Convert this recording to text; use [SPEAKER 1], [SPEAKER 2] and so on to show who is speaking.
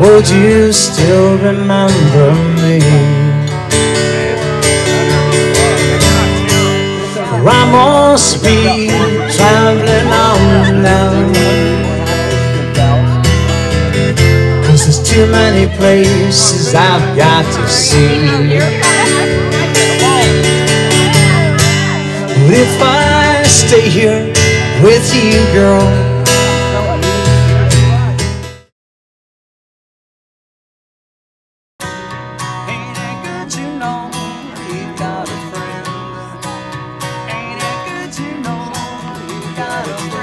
[SPEAKER 1] Would you still remember me? For I must be traveling on now Cause there's too many places I've got to see But if I stay here with you, girl
[SPEAKER 2] got a